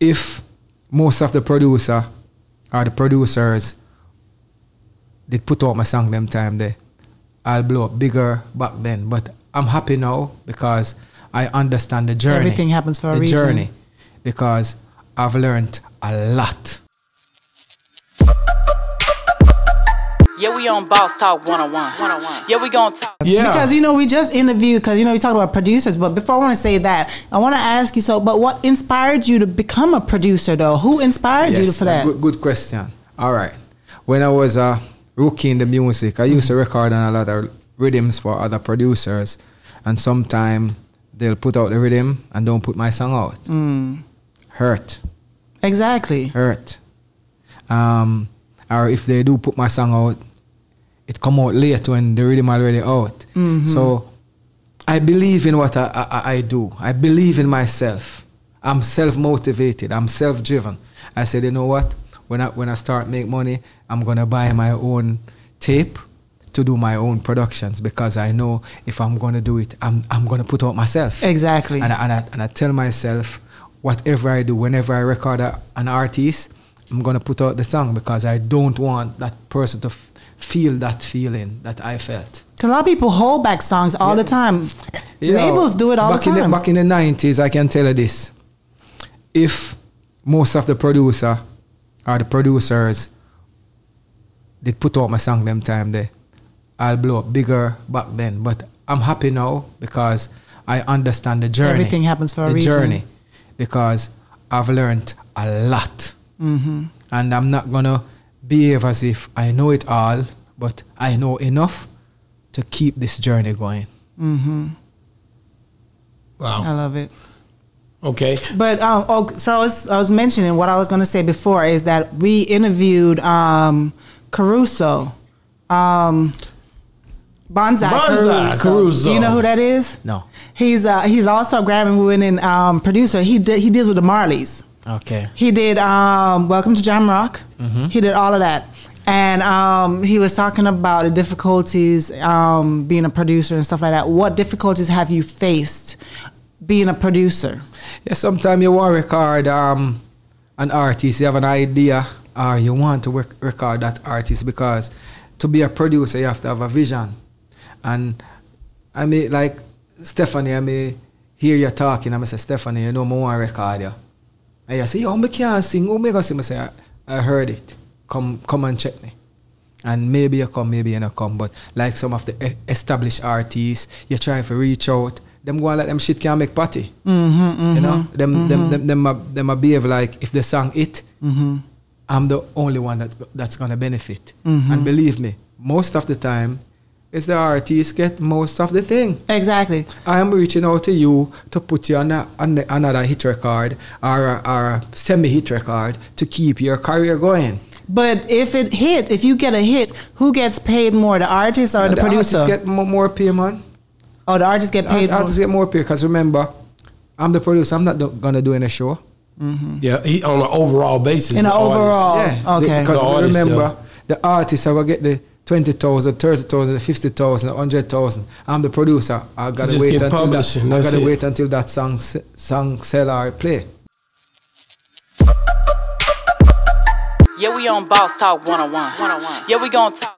if most of the producer or the producers did put out my song them time there, I'll blow up bigger back then. But I'm happy now because I understand the journey. Everything happens for a reason. journey. Because I've learned a lot. Yeah, we on Boss Talk 101. Yeah, we gonna talk. Yeah. Because you know we just interviewed because you know we talked about producers, but before I want to say that, I want to ask you. So, but what inspired you to become a producer, though? Who inspired you Yes, for that? Good, good question. All right. When I was a rookie in the music, I used to record on a lot of rhythms for other producers, and sometimes they'll put out the rhythm and don't put my song out. Mm. Hurt, Exactly. hurt. Um, or if they do put my song out, it come out late when the rhythm already out. Mm-hmm. So I believe in what I, I, I do. I believe in myself. I'm self motivated. I'm self driven. I said, you know what? When I when I start make money, I'm gonna buy my own tape to do my own productions because I know if I'm gonna do it, I'm I'm gonna put out myself. Exactly. And I, and I, and I tell myself, whatever I do, whenever I record a, an artist, I'm gonna put out the song because I don't want that person to feel that feeling that I felt. a lot of people hold back songs all the time. You know, Labels do it all back the In time. the, back in the 90s, I can tell you this. If most of the producer or the producers did put out my song them time there, I'll blow up bigger back then. But I'm happy now because I understand the journey. Everything happens for a the reason. journey. Because I've learned a lot. Mm-hmm. And I'm not going to behave as if I know it all, but I know enough to keep this journey going. Mm-hmm. Wow. I love it. Okay. But um, oh, so I was, I was mentioning what I was going to say before is that we interviewed um, Caruso, um, Bonsai, Bonsai Caruso. Caruso. Do you know who that is? No. He's uh, he's also a Grammy-winning um, producer. He d- he deals with the Marleys. Okay. He did um, Welcome to Jam Rock. Mm-hmm. He did all of that. And um, he was talking about the difficulties um, being a producer and stuff like that. What difficulties have you faced being a producer? Yeah, sometimes you want to record um, an artist, you have an idea, or you want to work, record that artist because to be a producer, you have to have a vision. And I mean, like Stephanie, I may hear you talking, I may say, Stephanie, you know, I want to record you. And you say, yo, I can't sing. Oh, me go sing. I say, I, I heard it. Come, come and check me. And maybe you come, maybe you not come. But like some of the established artists, you try to reach out. Them go and let them shit can make party. Mm-hmm, You know, them them them them a, them a behave like if the song it, mm-hmm. I'm the only one that that's gonna benefit. Mhm. And believe me, most of the time, it's the artist get most of the thing. Exactly. I am reaching out to you to put you on, a, on a- another hit record or a, or a semi hit record to keep your career going. But if it hit, if you get a hit, who gets paid more, the artist or And the, producer? artists get mo- more pay, man. oh, the artist get The paid more. artists get more pay because remember, I'm the producer. I'm not do- gonna do any show. Mm-hmm. Yeah, he, on an overall basis. In the an artist. overall- Yeah, Oh, okay. Because The artist, remember, yeah. the artists are gonna get the 20,000, 30,000, 50,000, 100,000. I'm the producer. I gotta just wait until that. I gotta it. wait until that song song sell or play. Yeah, we on Boss Talk 101. Yeah, we gonna talk.